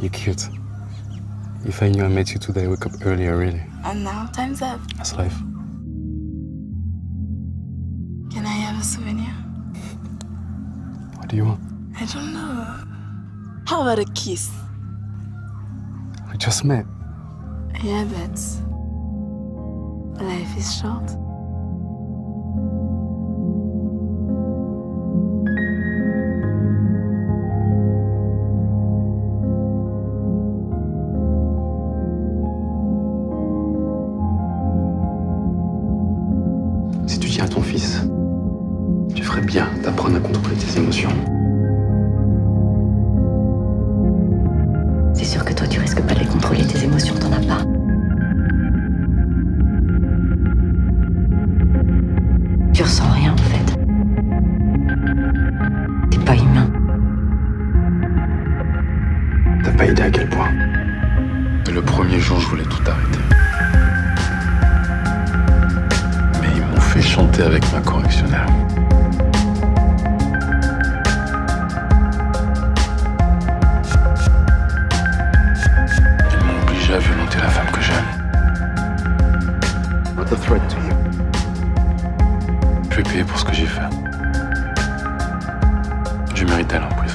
You're cute. If I knew I met you today, I wake up earlier, really. And now time's up. That's life. Can I have a souvenir? What do you want? I don't know. How about a kiss? We just met. Yeah, but life is short. Si tu tiens à ton fils, tu ferais bien d'apprendre à contrôler tes émotions. C'est sûr que toi, tu risques pas de les contrôler, tes émotions, t'en as pas. Tu ressens rien, en fait. T'es pas humain. T'as pas idée à quel point. Et le premier jour, je voulais tout arrêter. Avec ma correctionnelle. Ils m'ont obligé à violenter la femme que j'aime. What a threat to you. Je vais payer pour ce que j'ai fait. Je méritais l'emprise.